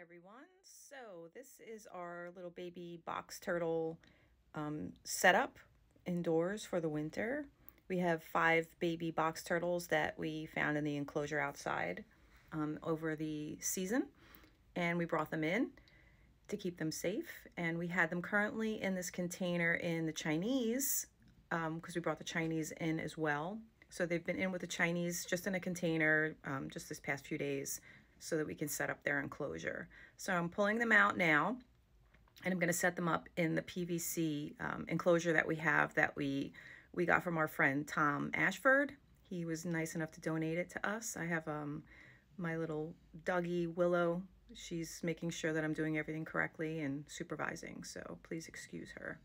everyone. So this is our little baby box turtle um, setup indoors for the winter. We have five baby box turtles that we found in the enclosure outside um, over the season and we brought them in to keep them safe and we had them currently in this container in the Chinese because um, we brought the Chinese in as well. So they've been in with the Chinese just in a container um, just this past few days so that we can set up their enclosure. So I'm pulling them out now and I'm going to set them up in the PVC um, enclosure that we have that we we got from our friend Tom Ashford. He was nice enough to donate it to us. I have um, my little doggy Willow. She's making sure that I'm doing everything correctly and supervising, so please excuse her.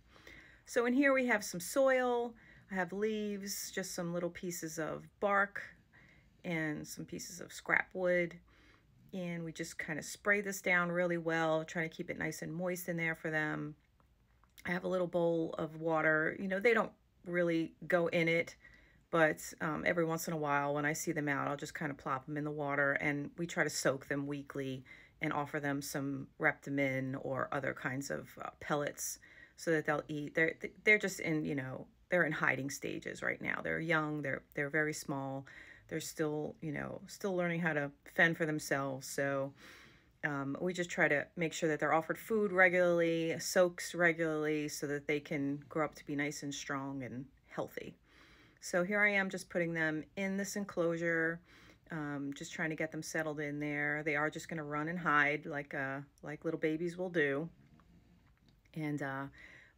So in here we have some soil, I have leaves, just some little pieces of bark and some pieces of scrap wood and we just kind of spray this down really well, trying to keep it nice and moist in there for them. I have a little bowl of water. You know, they don't really go in it, but um, every once in a while when I see them out, I'll just kind of plop them in the water and we try to soak them weekly and offer them some ReptoMin or other kinds of uh, pellets so that they'll eat. They're, they're just in, you know, they're in hiding stages right now. They're young, they're, they're very small they're still, you know, still learning how to fend for themselves. So um, we just try to make sure that they're offered food regularly, soaks regularly, so that they can grow up to be nice and strong and healthy. So here I am just putting them in this enclosure, um, just trying to get them settled in there. They are just going to run and hide like, uh, like little babies will do. And uh,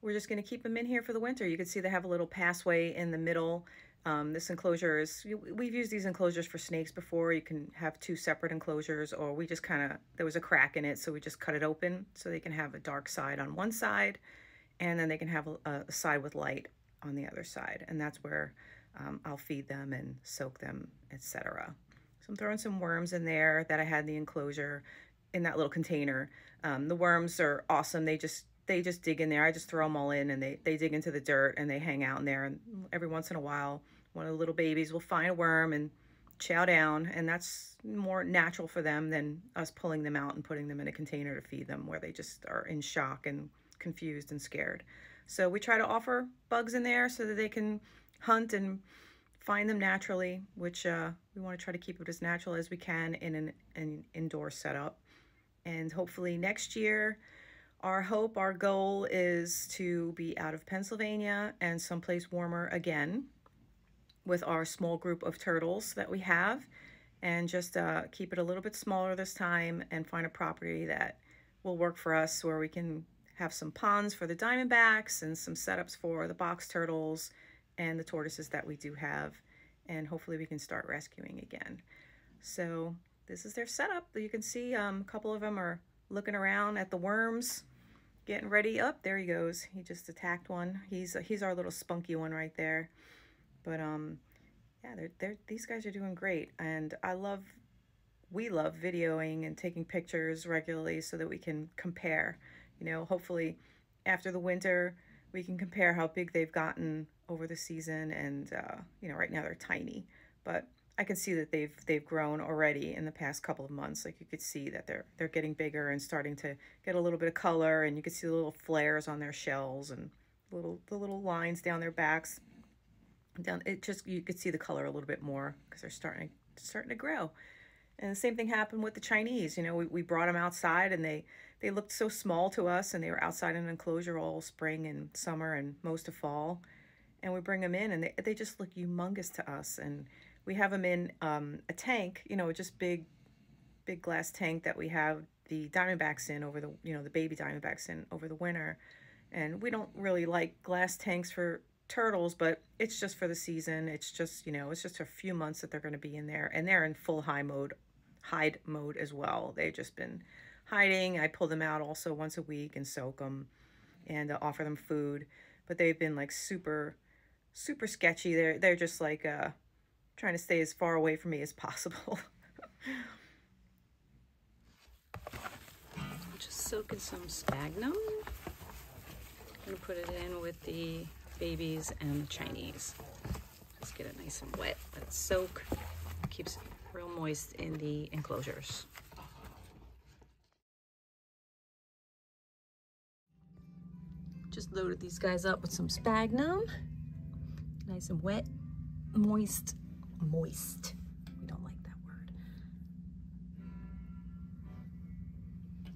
we're just going to keep them in here for the winter. You can see they have a little passway in the middle um, this enclosure is, we've used these enclosures for snakes before. You can have two separate enclosures or we just kind of, there was a crack in it so we just cut it open so they can have a dark side on one side and then they can have a, a side with light on the other side. And that's where um, I'll feed them and soak them, etc. So I'm throwing some worms in there that I had in the enclosure in that little container. Um, the worms are awesome. They just they just dig in there. I just throw them all in and they, they dig into the dirt and they hang out in there. And every once in a while, one of the little babies will find a worm and chow down. And that's more natural for them than us pulling them out and putting them in a container to feed them where they just are in shock and confused and scared. So we try to offer bugs in there so that they can hunt and find them naturally, which uh, we want to try to keep it as natural as we can in an, an indoor setup. And hopefully next year, our hope, our goal is to be out of Pennsylvania and someplace warmer again with our small group of turtles that we have and just uh, keep it a little bit smaller this time and find a property that will work for us where we can have some ponds for the diamondbacks and some setups for the box turtles and the tortoises that we do have and hopefully we can start rescuing again. So this is their setup. You can see um, a couple of them are looking around at the worms, getting ready. Up oh, there he goes. He just attacked one. He's he's our little spunky one right there. But um, yeah, they're they're these guys are doing great, and I love. We love videoing and taking pictures regularly so that we can compare. You know, hopefully after the winter, we can compare how big they've gotten over the season. And, uh, you know, right now they're tiny, but I can see that they've they've grown already in the past couple of months. Like you could see that they're they're getting bigger and starting to get a little bit of color, and you can see the little flares on their shells and little the little lines down their backs. Down it just you could see the color a little bit more because they're starting starting to grow. And the same thing happened with the Chinese. You know, we, we brought them outside and they they looked so small to us, and they were outside in an enclosure all spring and summer and most of fall. And we bring them in, and they they just look humongous to us and we have them in um, a tank, you know, just big, big glass tank that we have the diamondbacks in over the, you know, the baby diamondbacks in over the winter. And we don't really like glass tanks for turtles, but it's just for the season. It's just, you know, it's just a few months that they're going to be in there. And they're in full high mode, hide mode as well. They've just been hiding. I pull them out also once a week and soak them and uh, offer them food. But they've been like super, super sketchy. They're, they're just like, uh, trying to stay as far away from me as possible. Just soaking some sphagnum. I'm gonna put it in with the babies, and the Chinese. Let's get it nice and wet. Let's soak. Keeps real moist in the enclosures. Just loaded these guys up with some sphagnum. Nice and wet, moist, moist. We don't like that word.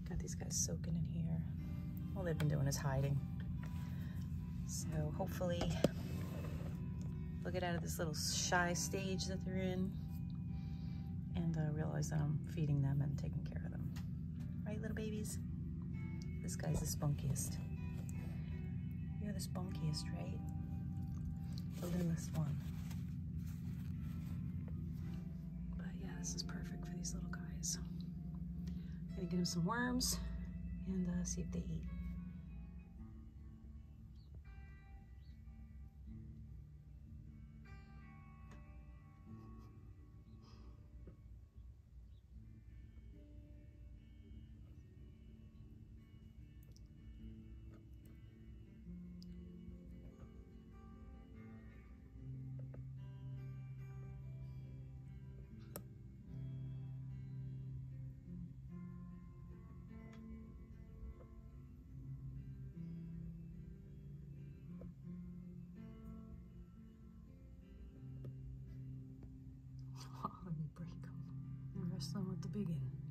Got these guys soaking in here. All they've been doing is hiding. So hopefully they'll get out of this little shy stage that they're in and uh, realize that I'm feeding them and taking care of them. Right, little babies? This guy's the spunkiest. You're the spunkiest, right? The littlest one. But yeah, this is perfect for these little guys. I'm gonna get them some worms and uh, see if they eat. Let me break them. Rest them at the beginning. There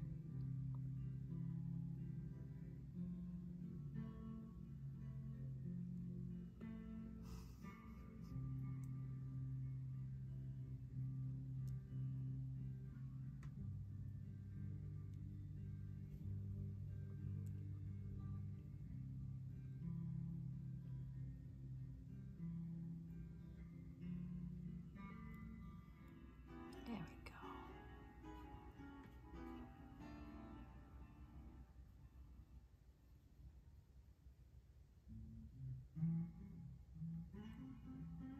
we go.